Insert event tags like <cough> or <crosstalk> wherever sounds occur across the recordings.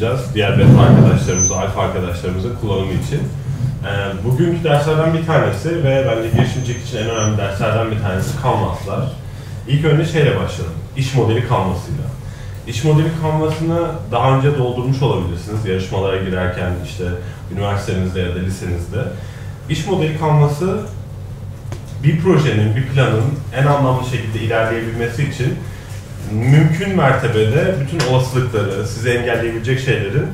Yayınlayacağız. Diğer beta arkadaşlarımıza, alfa arkadaşlarımıza kullanımı için. Ee, bugünkü derslerden bir tanesi ve bence girişimcilik için en önemli derslerden bir tanesi Canvas'lar. İlk önce şeyle başlayalım. İş modeli Canvas'ıyla. İş modeli Canvas'ını daha önce doldurmuş olabilirsiniz yarışmalara girerken işte üniversitenizde ya da lisenizde. İş modeli Canvas'ı bir projenin, bir planın en anlamlı şekilde ilerleyebilmesi için mümkün mertebede bütün olasılıkları, sizi engelleyebilecek şeylerin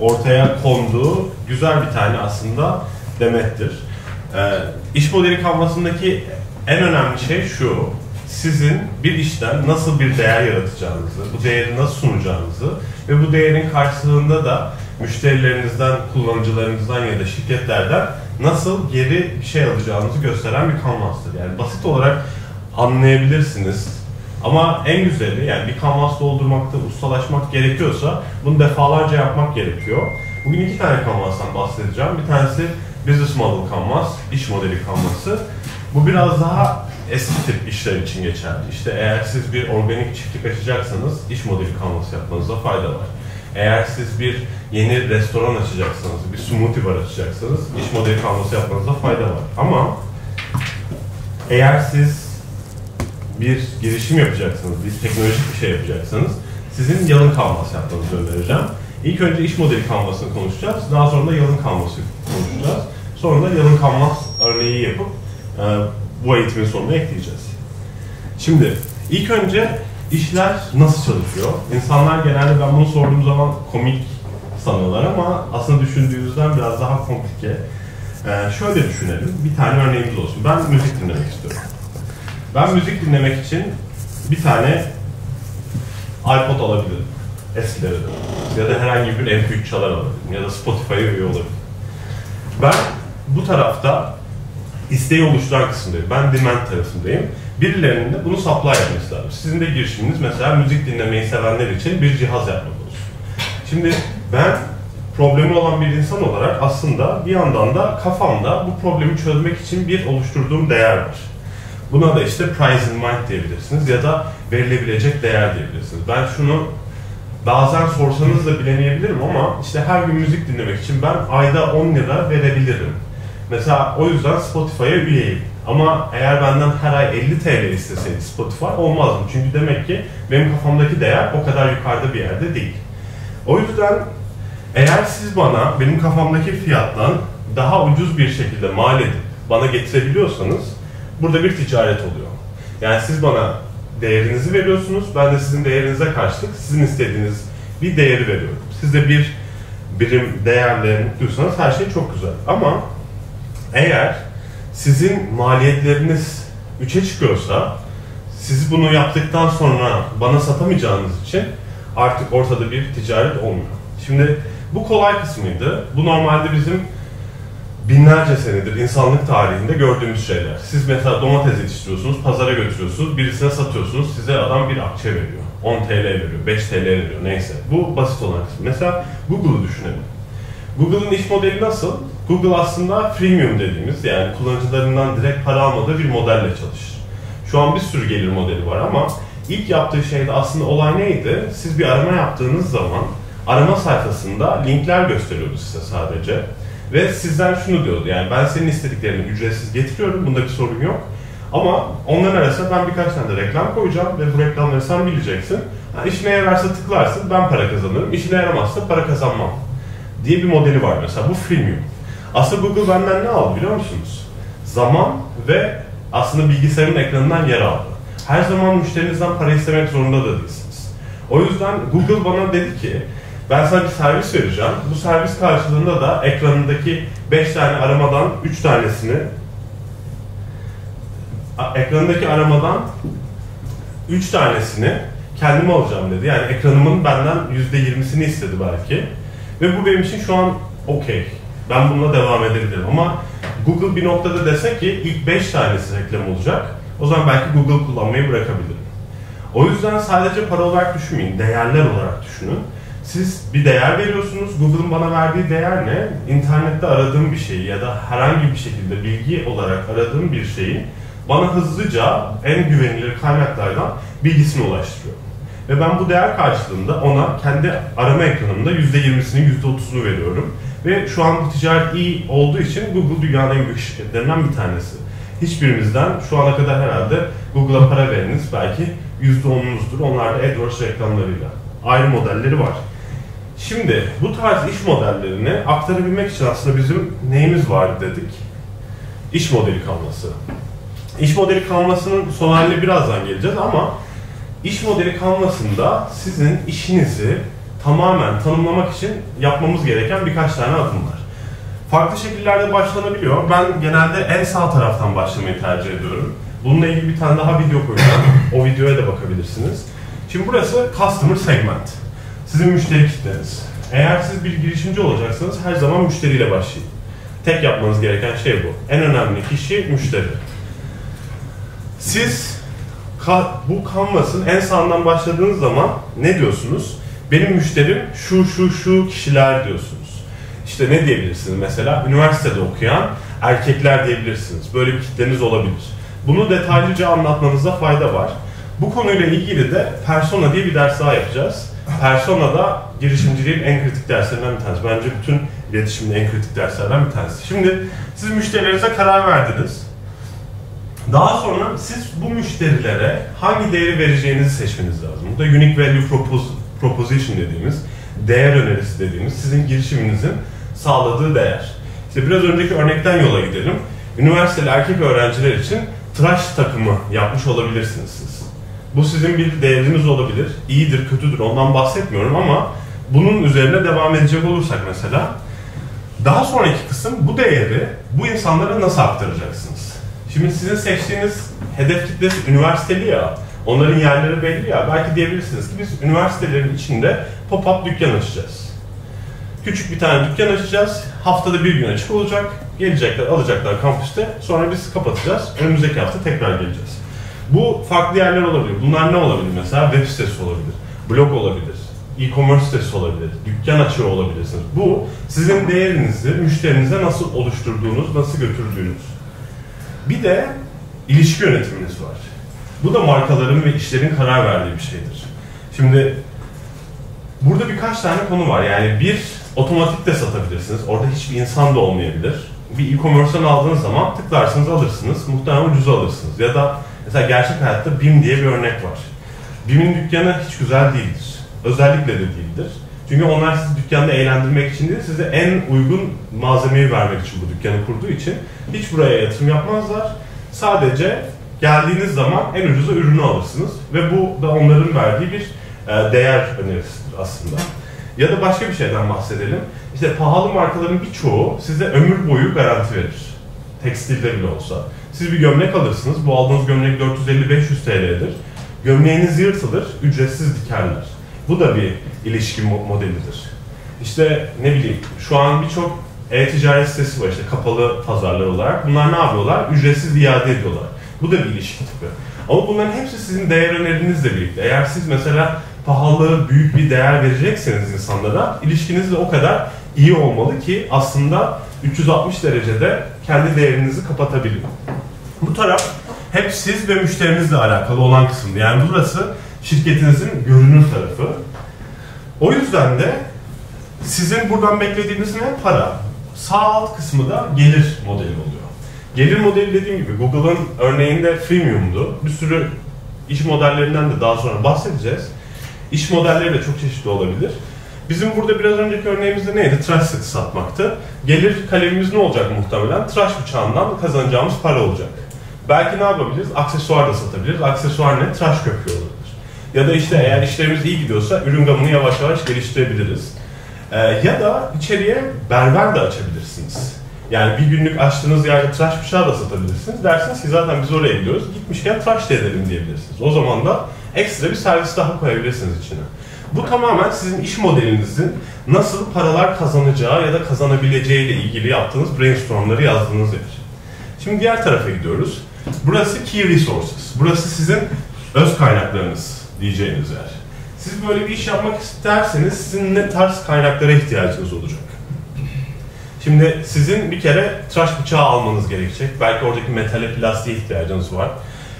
ortaya konduğu güzel bir tane aslında demettir. Ee, iş modeli kavmasındaki en önemli şey şu, sizin bir işten nasıl bir değer yaratacağınızı, bu değeri nasıl sunacağınızı ve bu değerin karşılığında da müşterilerinizden, kullanıcılarınızdan ya da şirketlerden nasıl geri bir şey alacağınızı gösteren bir kanvastır. Yani basit olarak anlayabilirsiniz. Ama en güzeli yani bir kanvas doldurmakta ustalaşmak gerekiyorsa bunu defalarca yapmak gerekiyor. Bugün iki tane kanvastan bahsedeceğim. Bir tanesi Business Model Canvas, iş modeli kanvası. Bu biraz daha eski tip işler için geçerli. İşte eğer siz bir organik çiftlik açacaksanız iş modeli kanvası yapmanıza fayda var. Eğer siz bir yeni restoran açacaksanız, bir smoothie bar açacaksanız iş modeli kanvası yapmanıza fayda var. Ama eğer siz bir girişim yapacaksınız, bir teknolojik bir şey yapacaksanız sizin yalın kanvas yapmanızı önereceğim. İlk önce iş modeli kanvasını konuşacağız. Daha sonra da yalın kanvası konuşacağız. Sonra da yalın kanvas örneği yapıp e, bu eğitimin sonuna ekleyeceğiz. Şimdi ilk önce işler nasıl çalışıyor? İnsanlar genelde ben bunu sorduğum zaman komik sanıyorlar ama aslında düşündüğünüzden biraz daha komplike. Ee, şöyle düşünelim, bir tane örneğimiz olsun. Ben müzik dinlemek istiyorum. Ben müzik dinlemek için bir tane iPod alabilirim. Eskileri de. Ya da herhangi bir MP3 çalar alabilirim. Ya da Spotify'a üye olabilirim. Ben bu tarafta isteği oluşturan kısımdayım. Ben demand tarafındayım. Birilerinin de bunu supply etmesi lazım. Sizin de girişiminiz mesela müzik dinlemeyi sevenler için bir cihaz yapmak olsun. Şimdi ben problemi olan bir insan olarak aslında bir yandan da kafamda bu problemi çözmek için bir oluşturduğum değer var. Buna da işte price in mind diyebilirsiniz ya da verilebilecek değer diyebilirsiniz. Ben şunu bazen sorsanız da bilemeyebilirim ama işte her gün müzik dinlemek için ben ayda 10 lira verebilirim. Mesela o yüzden Spotify'a üyeyim. Ama eğer benden her ay 50 TL isteseydi Spotify olmaz mı? Çünkü demek ki benim kafamdaki değer o kadar yukarıda bir yerde değil. O yüzden eğer siz bana benim kafamdaki fiyattan daha ucuz bir şekilde mal edip bana getirebiliyorsanız burada bir ticaret oluyor. Yani siz bana değerinizi veriyorsunuz, ben de sizin değerinize karşılık sizin istediğiniz bir değeri veriyorum. Siz de bir birim değerle mutluysanız her şey çok güzel. Ama eğer sizin maliyetleriniz 3'e çıkıyorsa siz bunu yaptıktan sonra bana satamayacağınız için artık ortada bir ticaret olmuyor. Şimdi bu kolay kısmıydı. Bu normalde bizim binlerce senedir insanlık tarihinde gördüğümüz şeyler. Siz mesela domates yetiştiriyorsunuz, pazara götürüyorsunuz, birisine satıyorsunuz, size adam bir akçe veriyor. 10 TL veriyor, 5 TL veriyor, neyse. Bu basit olan kısmı. Mesela Google'ı düşünelim. Google'ın iş modeli nasıl? Google aslında freemium dediğimiz yani kullanıcılarından direkt para almadığı bir modelle çalışır. Şu an bir sürü gelir modeli var ama ilk yaptığı şeyde aslında olay neydi? Siz bir arama yaptığınız zaman arama sayfasında linkler gösteriyordu size sadece. Ve sizden şunu diyordu yani ben senin istediklerini ücretsiz getiriyorum bunda bir sorun yok. Ama onların arasında ben birkaç tane de reklam koyacağım ve bu reklamları sen bileceksin. Ha, işine yararsa tıklarsın ben para kazanırım, işine yaramazsa para kazanmam diye bir modeli var mesela bu freemium. Aslında Google benden ne aldı biliyor musunuz? Zaman ve aslında bilgisayarın ekranından yer aldı. Her zaman müşterinizden para istemek zorunda da değilsiniz. O yüzden Google bana dedi ki ben sana bir servis vereceğim. Bu servis karşılığında da ekranındaki 5 tane aramadan 3 tanesini ekranındaki aramadan 3 tanesini kendim alacağım dedi. Yani ekranımın benden %20'sini istedi belki. Ve bu benim için şu an okey. Ben bununla devam edebilirim. Ama Google bir noktada dese ki ilk 5 tanesi reklam olacak. O zaman belki Google kullanmayı bırakabilirim. O yüzden sadece para olarak düşünmeyin, değerler olarak düşünün. Siz bir değer veriyorsunuz. Google'ın bana verdiği değer ne? İnternette aradığım bir şeyi ya da herhangi bir şekilde bilgi olarak aradığım bir şeyi bana hızlıca en güvenilir kaynaklardan bilgisini ulaştırıyor. Ve ben bu değer karşılığında ona kendi arama ekranımda %20'sini, %30'unu veriyorum. Ve şu an bu ticaret iyi olduğu için Google dünyanın en büyük şirketlerinden bir tanesi. Hiçbirimizden şu ana kadar herhalde Google'a para veriniz belki %10'unuzdur. Onlar da AdWords reklamlarıyla. Ayrı modelleri var. Şimdi bu tarz iş modellerini aktarabilmek için aslında bizim neyimiz var dedik? İş modeli kalması. İş modeli kalmasının son haline birazdan geleceğiz ama iş modeli kalmasında sizin işinizi tamamen tanımlamak için yapmamız gereken birkaç tane adım var. Farklı şekillerde başlanabiliyor. Ben genelde en sağ taraftan başlamayı tercih ediyorum. Bununla ilgili bir tane daha video koyacağım. O videoya da bakabilirsiniz. Şimdi burası Customer Segment. Sizin müşteri kitleniz. Eğer siz bir girişimci olacaksanız her zaman müşteriyle başlayın. Tek yapmanız gereken şey bu. En önemli kişi müşteri. Siz bu canvas'ın en sağından başladığınız zaman ne diyorsunuz? Benim müşterim şu şu şu kişiler diyorsunuz. İşte ne diyebilirsiniz mesela? Üniversitede okuyan erkekler diyebilirsiniz. Böyle bir kitleniz olabilir. Bunu detaylıca anlatmanızda fayda var. Bu konuyla ilgili de persona diye bir ders daha yapacağız. Persona da girişimciliğin en kritik derslerinden bir tanesi. Bence bütün iletişimin en kritik derslerden bir tanesi. Şimdi siz müşterilerinize karar verdiniz. Daha sonra siz bu müşterilere hangi değeri vereceğinizi seçmeniz lazım. Bu da Unique Value Proposition dediğimiz, değer önerisi dediğimiz sizin girişiminizin sağladığı değer. İşte biraz önceki örnekten yola gidelim. Üniversiteli erkek öğrenciler için tıraş takımı yapmış olabilirsiniz siz. Bu sizin bir değeriniz olabilir. İyidir, kötüdür ondan bahsetmiyorum ama bunun üzerine devam edecek olursak mesela daha sonraki kısım bu değeri bu insanlara nasıl aktaracaksınız? Şimdi sizin seçtiğiniz hedef kitlesi üniversiteli ya, onların yerleri belli ya. Belki diyebilirsiniz ki biz üniversitelerin içinde pop-up dükkan açacağız. Küçük bir tane dükkan açacağız. Haftada bir gün açık olacak. Gelecekler, alacaklar kampüste. Sonra biz kapatacağız. Önümüzdeki hafta tekrar geleceğiz. Bu farklı yerler olabilir. Bunlar ne olabilir mesela? Web sitesi olabilir. Blog olabilir. E-commerce sitesi olabilir. Dükkan açıyor olabilirsiniz. Bu sizin değerinizi müşterinize nasıl oluşturduğunuz, nasıl götürdüğünüz. Bir de ilişki yönetiminiz var. Bu da markaların ve işlerin karar verdiği bir şeydir. Şimdi burada birkaç tane konu var. Yani bir, otomatik de satabilirsiniz. Orada hiçbir insan da olmayabilir. Bir e-commerce'dan aldığınız zaman tıklarsınız alırsınız. Muhtemelen ucuz alırsınız. Ya da mesela gerçek hayatta BİM diye bir örnek var. BİM'in dükkanı hiç güzel değildir. Özellikle de değildir. Çünkü onlar sizi dükkanda eğlendirmek için değil, size en uygun malzemeyi vermek için bu dükkanı kurduğu için hiç buraya yatırım yapmazlar. Sadece geldiğiniz zaman en ucuza ürünü alırsınız ve bu da onların verdiği bir e, değer önerisidir aslında. Ya da başka bir şeyden bahsedelim. İşte pahalı markaların birçoğu size ömür boyu garanti verir. Tekstilde bile olsa. Siz bir gömlek alırsınız. Bu aldığınız gömlek 450-500 TL'dir. Gömleğiniz yırtılır, ücretsiz dikerler. Bu da bir ilişki modelidir. İşte ne bileyim şu an birçok e-ticaret sitesi var işte kapalı pazarlar olarak. Bunlar ne yapıyorlar? Ücretsiz iade ediyorlar. Bu da bir ilişki tipi. Ama bunların hepsi sizin değer önerinizle birlikte. Eğer siz mesela pahalı, büyük bir değer verecekseniz insanlara ilişkiniz de o kadar iyi olmalı ki aslında 360 derecede kendi değerinizi kapatabilin. Bu taraf hep siz ve müşterinizle alakalı olan kısım. Yani burası şirketinizin görünür tarafı. O yüzden de sizin buradan beklediğiniz ne? Para. Sağ alt kısmı da gelir modeli oluyor. Gelir modeli dediğim gibi Google'ın örneğinde freemium'du. Bir sürü iş modellerinden de daha sonra bahsedeceğiz. İş modelleri de çok çeşitli olabilir. Bizim burada biraz önceki örneğimizde neydi? Tıraş seti satmaktı. Gelir kalemimiz ne olacak muhtemelen? Tıraş bıçağından kazanacağımız para olacak. Belki ne yapabiliriz? Aksesuar da satabiliriz. Aksesuar ne? Tıraş köpüğü olabilir. Ya da işte eğer işlerimiz iyi gidiyorsa ürün gamını yavaş yavaş geliştirebiliriz. Ee, ya da içeriye berber de açabilirsiniz. Yani bir günlük açtığınız yerde tıraş bıçağı da satabilirsiniz. Dersiniz ki zaten biz oraya gidiyoruz. Gitmişken tıraş da edelim diyebilirsiniz. O zaman da ekstra bir servis daha koyabilirsiniz içine. Bu tamamen sizin iş modelinizin nasıl paralar kazanacağı ya da kazanabileceği ile ilgili yaptığınız brainstormları yazdığınız yer. Şimdi diğer tarafa gidiyoruz. Burası key resources. Burası sizin öz kaynaklarınız diyeceğiniz yer. Siz böyle bir iş yapmak isterseniz sizin ne tarz kaynaklara ihtiyacınız olacak? Şimdi sizin bir kere tıraş bıçağı almanız gerekecek. Belki oradaki metale plastiğe ihtiyacınız var.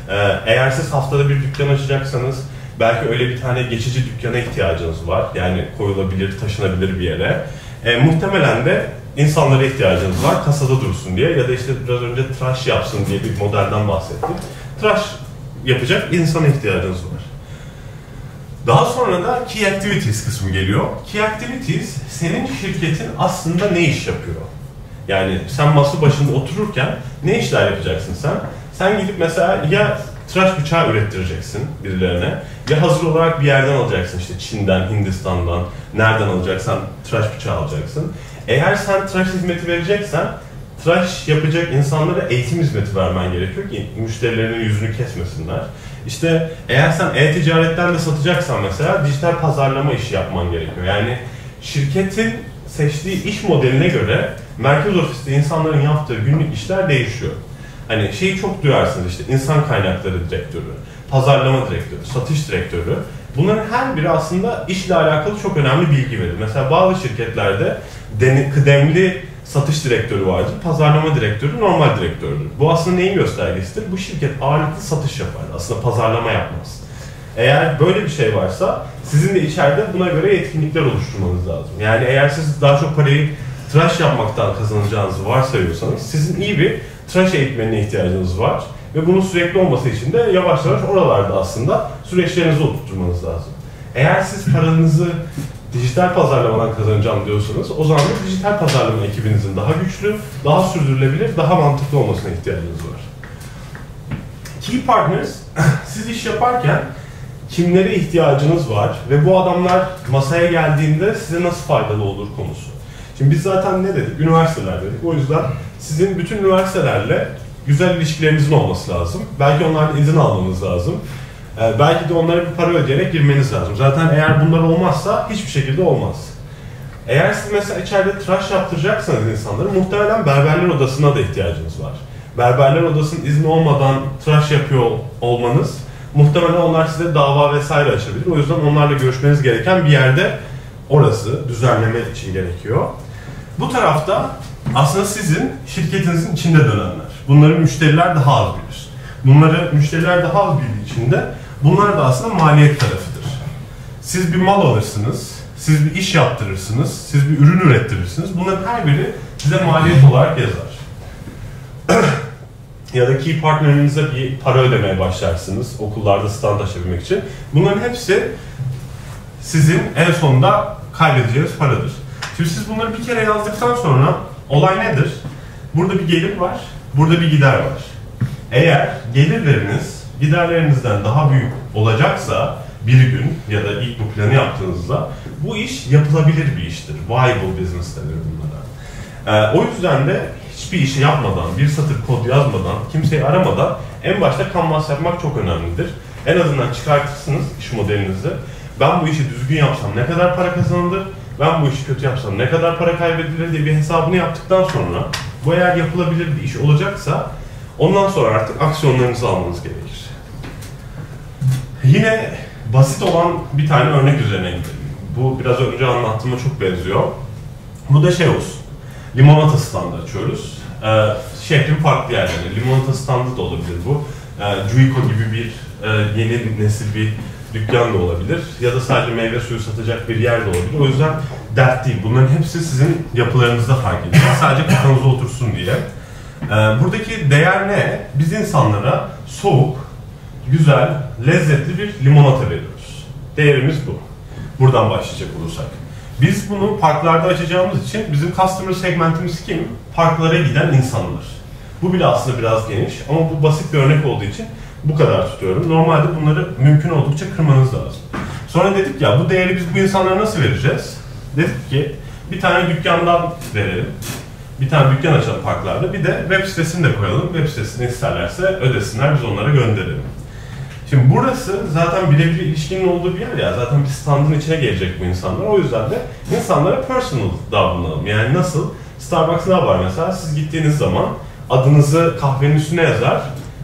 Ee, eğer siz haftada bir dükkan açacaksanız Belki öyle bir tane geçici dükkana ihtiyacınız var. Yani koyulabilir, taşınabilir bir yere. E, muhtemelen de insanlara ihtiyacınız var kasada dursun diye ya da işte biraz önce tıraş yapsın diye bir modelden bahsettik. Tıraş yapacak insana ihtiyacınız var. Daha sonra da Key Activities kısmı geliyor. Key Activities senin şirketin aslında ne iş yapıyor? Yani sen masa başında otururken ne işler yapacaksın sen? Sen gidip mesela ya tıraş bıçağı ürettireceksin birilerine ya hazır olarak bir yerden alacaksın işte Çin'den, Hindistan'dan nereden alacaksan tıraş bıçağı alacaksın. Eğer sen tıraş hizmeti vereceksen tıraş yapacak insanlara eğitim hizmeti vermen gerekiyor ki müşterilerinin yüzünü kesmesinler. İşte eğer sen e-ticaretten de satacaksan mesela dijital pazarlama işi yapman gerekiyor. Yani şirketin seçtiği iş modeline göre merkez ofiste insanların yaptığı günlük işler değişiyor. Hani şeyi çok duyarsınız işte insan kaynakları direktörü, pazarlama direktörü, satış direktörü. Bunların her biri aslında işle alakalı çok önemli bilgi verir. Mesela bazı şirketlerde kıdemli satış direktörü vardır, pazarlama direktörü normal direktördür. Bu aslında neyin göstergesidir? Bu şirket ağırlıklı satış yapar, aslında pazarlama yapmaz. Eğer böyle bir şey varsa sizin de içeride buna göre yetkinlikler oluşturmanız lazım. Yani eğer siz daha çok parayı tıraş yapmaktan kazanacağınızı varsayıyorsanız sizin iyi bir tıraş eğitmenine ihtiyacınız var. Ve bunun sürekli olması için de yavaş yavaş oralarda aslında süreçlerinizi oturtmanız lazım. Eğer siz paranızı dijital pazarlamadan kazanacağım diyorsanız o zaman da dijital pazarlama ekibinizin daha güçlü, daha sürdürülebilir, daha mantıklı olmasına ihtiyacınız var. Key Partners, <clears throat> siz iş yaparken kimlere ihtiyacınız var ve bu adamlar masaya geldiğinde size nasıl faydalı olur konusu. Şimdi biz zaten ne dedik? Üniversiteler dedik. O yüzden sizin bütün üniversitelerle güzel ilişkilerinizin olması lazım. Belki onlardan izin almanız lazım. Ee, belki de onlara bir para ödeyerek girmeniz lazım. Zaten eğer bunlar olmazsa hiçbir şekilde olmaz. Eğer siz mesela içeride tıraş yaptıracaksanız insanları muhtemelen berberler odasına da ihtiyacınız var. Berberler odasının izni olmadan tıraş yapıyor olmanız muhtemelen onlar size dava vesaire açabilir. O yüzden onlarla görüşmeniz gereken bir yerde orası düzenleme için gerekiyor. Bu tarafta aslında sizin şirketinizin içinde dönenler. Bunları müşteriler daha az bilir. Bunları müşteriler daha az bildiği için de bunlar da aslında maliyet tarafıdır. Siz bir mal alırsınız, siz bir iş yaptırırsınız, siz bir ürün ürettirirsiniz. Bunların her biri size maliyet olarak yazar. <clears throat> ya da key partnerinize bir para ödemeye başlarsınız okullarda stand açabilmek için. Bunların hepsi sizin en sonunda kaybedeceğiniz paradır. Şimdi siz bunları bir kere yazdıktan sonra olay nedir? Burada bir gelir var, burada bir gider var. Eğer gelirleriniz giderlerinizden daha büyük olacaksa bir gün ya da ilk bu planı yaptığınızda bu iş yapılabilir bir iştir. Viable business denir bunlara. Ee, o yüzden de hiçbir işi yapmadan, bir satır kod yazmadan, kimseyi aramadan en başta kanvas yapmak çok önemlidir. En azından çıkartırsınız iş modelinizi. Ben bu işi düzgün yapsam ne kadar para kazanılır, ben bu işi kötü yapsam ne kadar para kaybedilir diye bir hesabını yaptıktan sonra bu eğer yapılabilir bir iş olacaksa ondan sonra artık aksiyonlarınızı almanız gerekir. Yine basit olan bir tane örnek üzerine gidelim. Bu biraz önce anlattığıma çok benziyor. Bu da şey olsun. Limonata standı açıyoruz. Ee, şehrin farklı yerlerinde. Limonata standı da olabilir bu. Ee, Juico gibi bir e, yeni nesil bir dükkan da olabilir. Ya da sadece meyve suyu satacak bir yer de olabilir. O yüzden dert değil. Bunların hepsi sizin yapılarınızda fark ediyor. Sadece kafanıza otursun diye. Ee, buradaki değer ne? Biz insanlara soğuk, güzel, lezzetli bir limonata veriyoruz. Değerimiz bu. Buradan başlayacak olursak. Biz bunu parklarda açacağımız için bizim customer segmentimiz kim? Parklara giden insanlar. Bu bile aslında biraz geniş ama bu basit bir örnek olduğu için bu kadar tutuyorum. Normalde bunları mümkün oldukça kırmanız lazım. Sonra dedik ya bu değeri biz bu insanlara nasıl vereceğiz? Dedik ki bir tane dükkandan verelim. Bir tane dükkan açalım parklarda. Bir de web sitesini de koyalım. Web sitesini isterlerse ödesinler biz onlara gönderelim. Şimdi burası zaten birebir ilişkinin olduğu bir yer ya. Zaten bir standın içine gelecek bu insanlar. O yüzden de insanlara personal davranalım. Yani nasıl? Starbucks ne var mesela? Siz gittiğiniz zaman adınızı kahvenin üstüne yazar.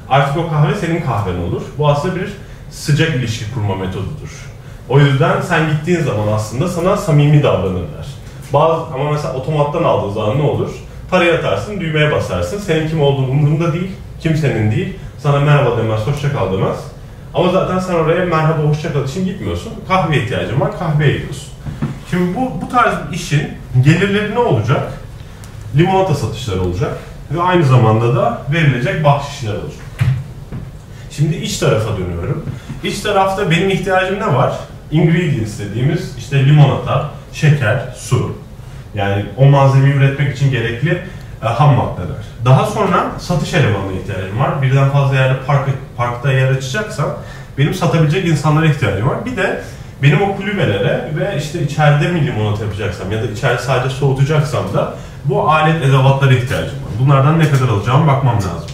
Artık o kahve senin kahven olur. Bu aslında bir sıcak ilişki kurma metodudur. O yüzden sen gittiğin zaman aslında sana samimi davranırlar. Bazı ama mesela otomattan aldığın zaman ne olur? Parayı atarsın, düğmeye basarsın. Senin kim olduğun umurunda değil, kimsenin değil. Sana merhaba demez, hoşça kal demez. Ama zaten sen oraya merhaba hoşçakal için gitmiyorsun. Kahve ihtiyacın var, kahveye gidiyorsun. Şimdi bu, bu tarz bir işin gelirleri ne olacak? Limonata satışları olacak. Ve aynı zamanda da verilecek bahşişler olacak. Şimdi iç tarafa dönüyorum. İç tarafta benim ihtiyacım ne var? Ingredients dediğimiz işte limonata, şeker, su. Yani o malzemeyi üretmek için gerekli e, ham maddeler. Daha sonra satış elemanına ihtiyacım var. Birden fazla yerde park, parkta yer açacaksam benim satabilecek insanlara ihtiyacım var. Bir de benim o kulübelere ve işte içeride mi limonata yapacaksam ya da içeride sadece soğutacaksam da bu alet edevatlara ihtiyacım var. Bunlardan ne kadar alacağım bakmam lazım.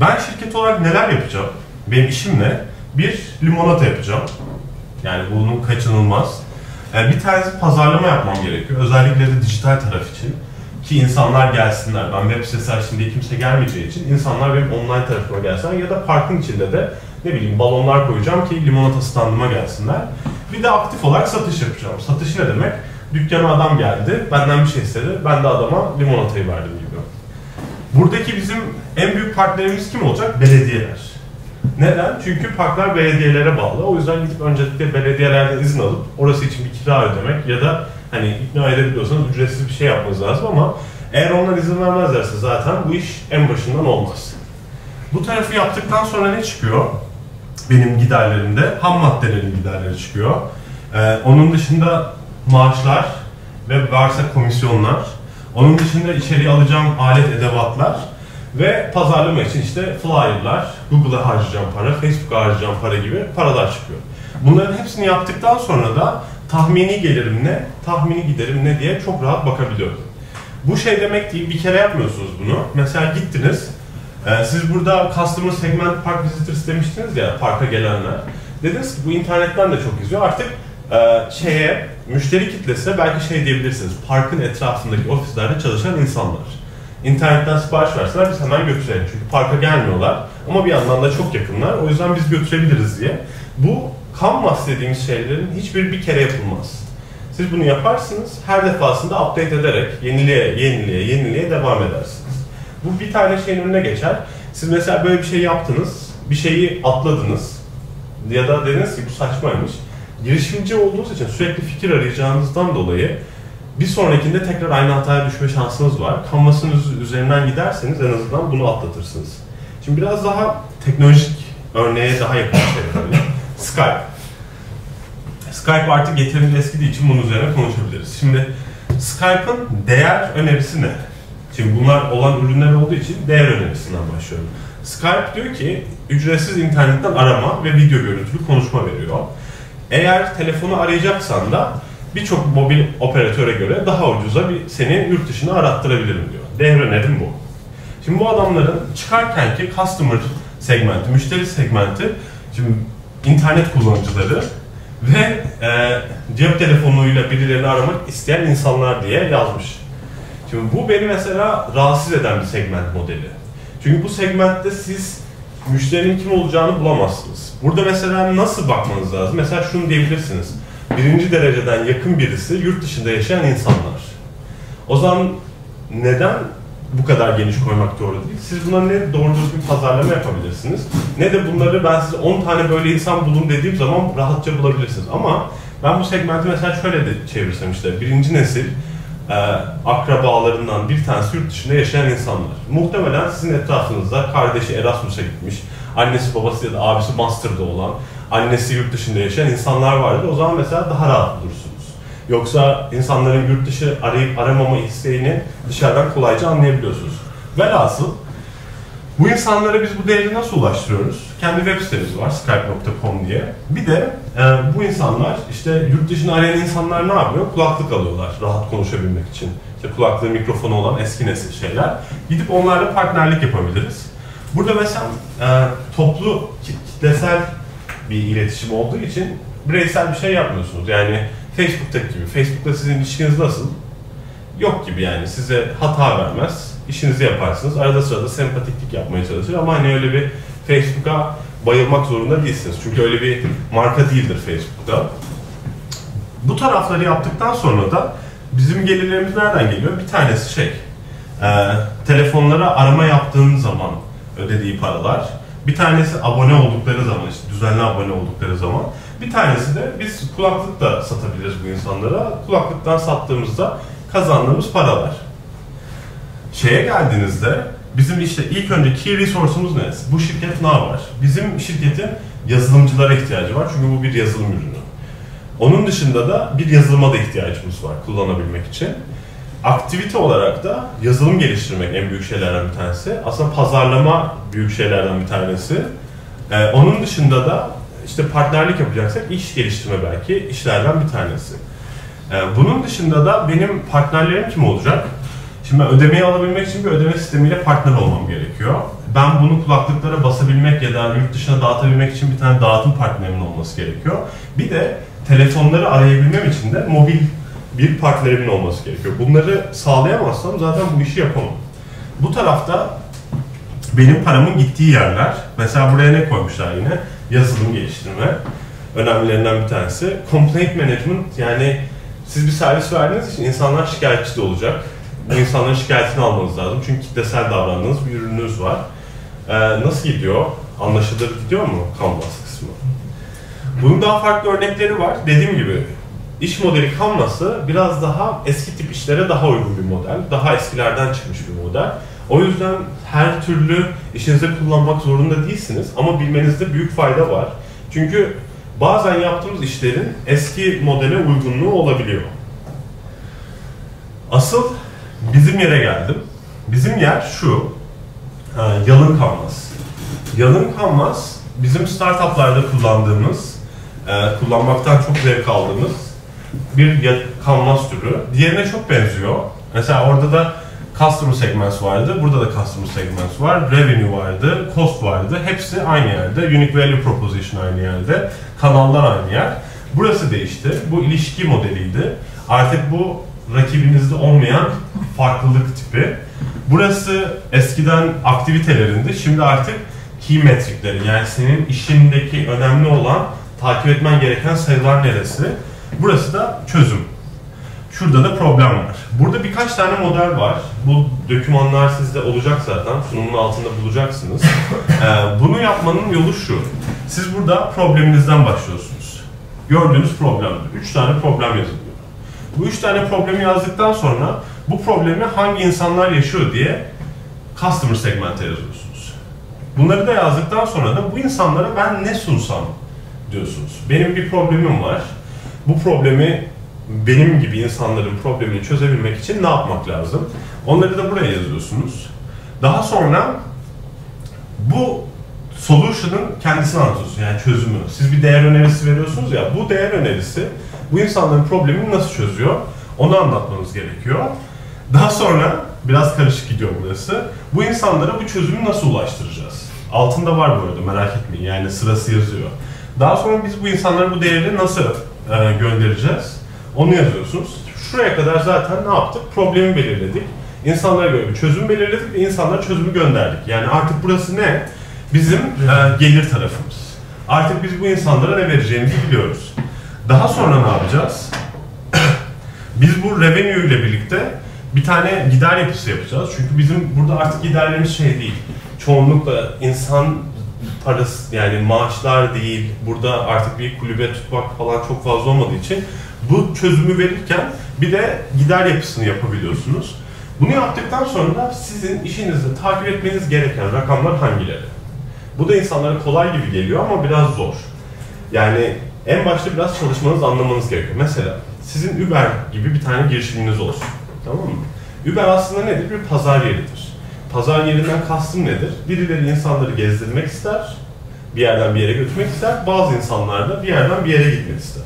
Ben şirket olarak neler yapacağım? Benim işim ne? Bir, limonata yapacağım. Yani bunun kaçınılmaz. Yani bir tanesi pazarlama yapmam gerekiyor. Özellikle de dijital taraf için. Ki insanlar gelsinler. Ben web sitesi diye kimse gelmeyeceği için insanlar benim online tarafıma gelsinler ya da parkın içinde de ne bileyim balonlar koyacağım ki limonata standıma gelsinler. Bir de aktif olarak satış yapacağım. Satış ne demek? Dükkana adam geldi, benden bir şey istedi. Ben de adama limonatayı verdim gibi. Buradaki bizim en büyük partnerimiz kim olacak? Belediyeler. Neden? Çünkü parklar belediyelere bağlı. O yüzden gidip öncelikle belediyelerden izin alıp orası için bir kira ödemek ya da hani ikna edebiliyorsanız ücretsiz bir şey yapmanız lazım ama eğer onlar izin vermezlerse zaten bu iş en başından olmaz. Bu tarafı yaptıktan sonra ne çıkıyor? Benim giderlerimde ham maddelerin giderleri çıkıyor. Ee, onun dışında maaşlar ve varsa komisyonlar. Onun dışında içeriye alacağım alet edevatlar ve pazarlama için işte flyer'lar, Google'a harcayacağım para, Facebook'a harcayacağım para gibi paralar çıkıyor. Bunların hepsini yaptıktan sonra da tahmini gelirim ne, tahmini giderim ne diye çok rahat bakabiliyorum. Bu şey demek değil, bir kere yapmıyorsunuz bunu. Mesela gittiniz, e, siz burada Customer Segment Park Visitors demiştiniz ya, parka gelenler. Dediniz ki bu internetten de çok izliyor. Artık e, şeye, müşteri kitlesine belki şey diyebilirsiniz. Parkın etrafındaki ofislerde çalışan insanlar. İnternetten sipariş verseler biz hemen götürelim. Çünkü parka gelmiyorlar ama bir yandan da çok yakınlar. O yüzden biz götürebiliriz diye. Bu Canvas dediğimiz şeylerin hiçbir bir kere yapılmaz. Siz bunu yaparsınız, her defasında update ederek yeniliğe, yeniliğe, yeniliğe devam edersiniz. Bu bir tane şeyin önüne geçer. Siz mesela böyle bir şey yaptınız, bir şeyi atladınız ya da dediniz ki bu saçmaymış. Girişimci olduğunuz için sürekli fikir arayacağınızdan dolayı bir sonrakinde tekrar aynı hataya düşme şansınız var. Canvas'ın üzerinden giderseniz en azından bunu atlatırsınız. Şimdi biraz daha teknolojik örneğe daha yakın şey <laughs> Skype. Skype artık yeterince eskidiği için bunun üzerine konuşabiliriz. Şimdi Skype'ın değer önerisi ne? Şimdi bunlar olan ürünler olduğu için değer önerisinden başlıyorum. Skype diyor ki ücretsiz internetten arama ve video görüntülü konuşma veriyor. Eğer telefonu arayacaksan da birçok mobil operatöre göre daha ucuza bir seni yurt dışına arattırabilirim diyor. Değer önerim bu. Şimdi bu adamların çıkarken ki customer segmenti, müşteri segmenti, şimdi internet kullanıcıları ve e, cep telefonuyla birilerini aramak isteyen insanlar diye yazmış. Şimdi bu beni mesela rahatsız eden bir segment modeli. Çünkü bu segmentte siz müşterinin kim olacağını bulamazsınız. Burada mesela nasıl bakmanız lazım? Mesela şunu diyebilirsiniz. Birinci dereceden yakın birisi yurt dışında yaşayan insanlar. O zaman neden bu kadar geniş koymak doğru değil. Siz buna ne doğru düzgün pazarlama yapabilirsiniz ne de bunları ben size 10 tane böyle insan bulun dediğim zaman rahatça bulabilirsiniz. Ama ben bu segmenti mesela şöyle de çevirsem işte birinci nesil e, akrabalarından bir tanesi yurt dışında yaşayan insanlar. Muhtemelen sizin etrafınızda kardeşi Erasmus'a gitmiş, annesi babası ya da abisi master'da olan, annesi yurt dışında yaşayan insanlar vardır. O zaman mesela daha rahat bulursunuz. Yoksa insanların yurt dışı arayıp aramama isteğini dışarıdan kolayca anlayabiliyorsunuz. Velhasıl bu insanlara biz bu değeri nasıl ulaştırıyoruz? Kendi web sitemiz var skype.com diye. Bir de e, bu insanlar işte yurt dışına arayan insanlar ne yapıyor? Kulaklık alıyorlar rahat konuşabilmek için. İşte kulaklığı mikrofonu olan eski nesil şeyler. Gidip onlarla partnerlik yapabiliriz. Burada mesela e, toplu kitlesel bir iletişim olduğu için bireysel bir şey yapmıyorsunuz. Yani Facebook'taki gibi. Facebook'ta sizin ilişkiniz nasıl? Yok gibi yani. Size hata vermez. İşinizi yaparsınız. Arada sırada sempatiklik yapmaya çalışır ama hani öyle bir Facebook'a bayılmak zorunda değilsiniz. Çünkü öyle bir marka değildir Facebook'ta. Bu tarafları yaptıktan sonra da bizim gelirlerimiz nereden geliyor? Bir tanesi şey, e, telefonlara arama yaptığın zaman ödediği paralar. Bir tanesi abone oldukları zaman, işte düzenli abone oldukları zaman. Bir tanesi de biz kulaklık da satabiliriz bu insanlara. Kulaklıktan sattığımızda kazandığımız paralar. Şeye geldiğinizde bizim işte ilk önce key resource'umuz ne? Bu şirket ne var? Bizim şirketin yazılımcılara ihtiyacı var çünkü bu bir yazılım ürünü. Onun dışında da bir yazılıma da ihtiyacımız var kullanabilmek için. Aktivite olarak da yazılım geliştirmek en büyük şeylerden bir tanesi. Aslında pazarlama büyük şeylerden bir tanesi. Ee, onun dışında da işte partnerlik yapacaksak iş geliştirme belki işlerden bir tanesi. Ee, bunun dışında da benim partnerlerim kim olacak? Şimdi ben ödemeyi alabilmek için bir ödeme sistemiyle partner olmam gerekiyor. Ben bunu kulaklıklara basabilmek ya da yurt dışına dağıtabilmek için bir tane dağıtım partnerimin olması gerekiyor. Bir de telefonları arayabilmem için de mobil bir partnerimin olması gerekiyor. Bunları sağlayamazsam zaten bu işi yapamam. Bu tarafta benim paramın gittiği yerler, mesela buraya ne koymuşlar yine? Yazılım geliştirme. Önemlilerinden bir tanesi. Complaint management yani siz bir servis verdiğiniz için insanlar şikayetçi de olacak. Bu insanların şikayetini almanız lazım. Çünkü kitlesel davrandığınız bir ürününüz var. Ee, nasıl gidiyor? Anlaşılır gidiyor mu Canvas kısmı? Bunun daha farklı örnekleri var. Dediğim gibi iş modeli Canvas'ı biraz daha eski tip işlere daha uygun bir model. Daha eskilerden çıkmış bir model. O yüzden her türlü işinizde kullanmak zorunda değilsiniz ama bilmenizde büyük fayda var. Çünkü bazen yaptığımız işlerin eski modele uygunluğu olabiliyor. Asıl bizim yere geldim. Bizim yer şu, yalın kanvas. Yalın kanvas bizim startuplarda kullandığımız, e, kullanmaktan çok zevk aldığımız bir kanvas türü. Diğerine çok benziyor. Mesela orada da Customer Segments vardı, burada da Customer Segments var, Revenue vardı, Cost vardı. Hepsi aynı yerde. Unique Value Proposition aynı yerde. Kanallar aynı yer. Burası değişti. Bu ilişki modeliydi. Artık bu rakibinizde olmayan farklılık tipi. Burası eskiden aktivitelerindi. Şimdi artık key metrikleri yani senin işindeki önemli olan takip etmen gereken sayılar neresi? Burası da çözüm. Şurada da problem var. Burada birkaç tane model var. Bu dokümanlar sizde olacak zaten. Sunumun altında bulacaksınız. <laughs> ee, bunu yapmanın yolu şu. Siz burada probleminizden başlıyorsunuz. Gördüğünüz problemdir. Üç tane problem yazılıyor. Bu üç tane problemi yazdıktan sonra bu problemi hangi insanlar yaşıyor diye customer segment'e yazıyorsunuz. Bunları da yazdıktan sonra da bu insanlara ben ne sunsam diyorsunuz. Benim bir problemim var. Bu problemi benim gibi insanların problemini çözebilmek için ne yapmak lazım? Onları da buraya yazıyorsunuz. Daha sonra bu solution'ın kendisini anlatıyorsunuz. Yani çözümü. Siz bir değer önerisi veriyorsunuz ya. Bu değer önerisi bu insanların problemini nasıl çözüyor? Onu anlatmanız gerekiyor. Daha sonra biraz karışık gidiyor burası. Bu insanlara bu çözümü nasıl ulaştıracağız? Altında var bu arada merak etmeyin. Yani sırası yazıyor. Daha sonra biz bu insanlara bu değeri nasıl e, göndereceğiz? Onu yazıyorsunuz. Şuraya kadar zaten ne yaptık? Problemi belirledik. İnsanlara göre bir çözüm belirledik ve insanlara çözümü gönderdik. Yani artık burası ne? Bizim e, gelir tarafımız. Artık biz bu insanlara ne vereceğimizi biliyoruz. Daha sonra ne yapacağız? <clears throat> biz bu revenue ile birlikte bir tane gider yapısı yapacağız. Çünkü bizim burada artık giderlerimiz şey değil. Çoğunlukla insan parası yani maaşlar değil. Burada artık bir kulübe tutmak falan çok fazla olmadığı için bu çözümü verirken bir de gider yapısını yapabiliyorsunuz. Bunu yaptıktan sonra sizin işinizde takip etmeniz gereken rakamlar hangileri? Bu da insanlara kolay gibi geliyor ama biraz zor. Yani en başta biraz çalışmanız, anlamanız gerekiyor. Mesela sizin Uber gibi bir tane girişiminiz olsun. Tamam mı? Uber aslında nedir? Bir pazar yeridir. Pazar yerinden kastım nedir? Birileri insanları gezdirmek ister, bir yerden bir yere götürmek ister. Bazı insanlar da bir yerden bir yere gitmek ister.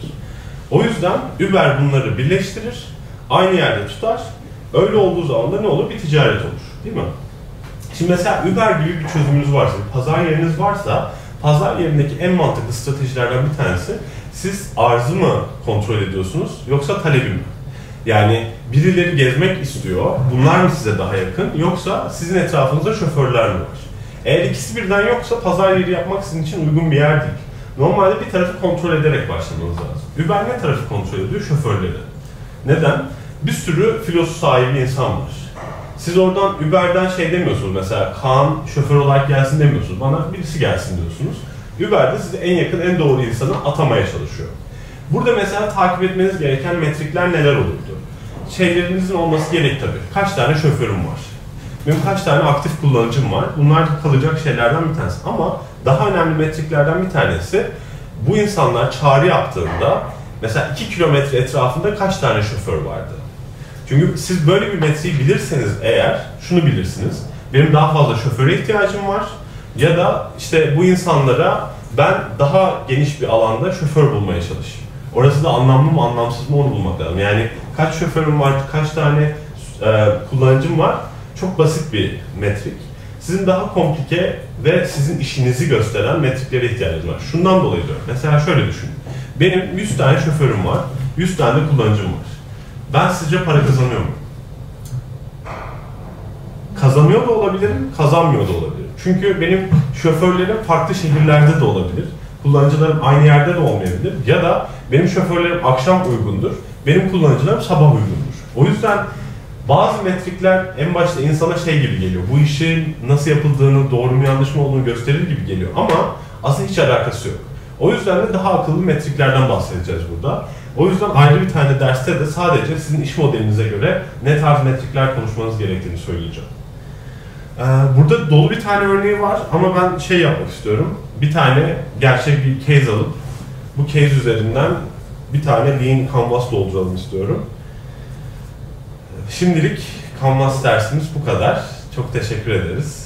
O yüzden Uber bunları birleştirir, aynı yerde tutar. Öyle olduğu zaman da ne olur? Bir ticaret olur. Değil mi? Şimdi mesela Uber gibi bir çözümünüz varsa, pazar yeriniz varsa pazar yerindeki en mantıklı stratejilerden bir tanesi siz arzı mı kontrol ediyorsunuz yoksa talebi mi? Yani birileri gezmek istiyor, bunlar mı size daha yakın yoksa sizin etrafınızda şoförler mi var? Eğer ikisi birden yoksa pazar yeri yapmak sizin için uygun bir yer değil. Normalde bir tarafı kontrol ederek başlamanız lazım. Uber ne tarafı kontrol ediyor? Şoförleri. Neden? Bir sürü filosu sahibi insan var. siz oradan Uber'den şey demiyorsunuz mesela Kaan şoför olarak gelsin demiyorsunuz. Bana birisi gelsin diyorsunuz. Uber de size en yakın, en doğru insanı atamaya çalışıyor. Burada mesela takip etmeniz gereken metrikler neler olurdu? Şeylerinizin olması gerek tabii. Kaç tane şoförüm var? Benim kaç tane aktif kullanıcım var? Bunlar kalacak şeylerden bir tanesi. Ama daha önemli metriklerden bir tanesi bu insanlar çağrı yaptığında mesela 2 kilometre etrafında kaç tane şoför vardı? Çünkü siz böyle bir metreyi bilirseniz eğer şunu bilirsiniz. Benim daha fazla şoföre ihtiyacım var ya da işte bu insanlara ben daha geniş bir alanda şoför bulmaya çalışayım. Orası da anlamlı mı anlamsız mı onu bulmak lazım. Yani kaç şoförüm var, kaç tane e, kullanıcım var çok basit bir metrik. Sizin daha komplike ve sizin işinizi gösteren metriklere ihtiyacınız var. Şundan dolayı diyorum. Mesela şöyle düşünün. Benim 100 tane şoförüm var, 100 tane de kullanıcım var. Ben sizce para kazanıyor muyum? Kazanıyor da olabilirim, kazanmıyor da olabilirim. Çünkü benim şoförlerim farklı şehirlerde de olabilir. Kullanıcılarım aynı yerde de olmayabilir. Ya da benim şoförlerim akşam uygundur, benim kullanıcılarım sabah uygundur. O yüzden bazı metrikler en başta insana şey gibi geliyor. Bu işin nasıl yapıldığını, doğru mu yanlış mı olduğunu gösterir gibi geliyor. Ama aslında hiç alakası yok. O yüzden de daha akıllı metriklerden bahsedeceğiz burada. O yüzden ayrı bir tane derste de sadece sizin iş modelinize göre ne tarz metrikler konuşmanız gerektiğini söyleyeceğim. Ee, burada dolu bir tane örneği var ama ben şey yapmak istiyorum. Bir tane gerçek bir case alıp bu case üzerinden bir tane lean canvas dolduralım istiyorum. Şimdilik Canvas dersimiz bu kadar. Çok teşekkür ederiz.